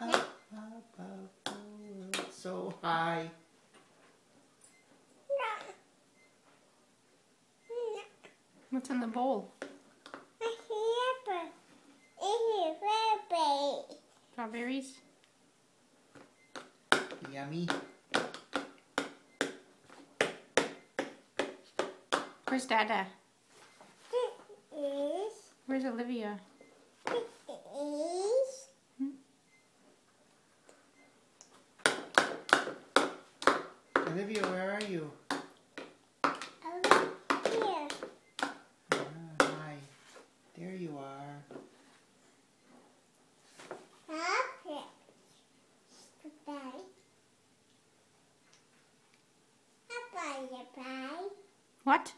Up above the world so high. What's in the bowl? Strawberries? Yummy. Where's Dada? Where's Olivia? Olivia, where are you? Ah, hi. There you are. What?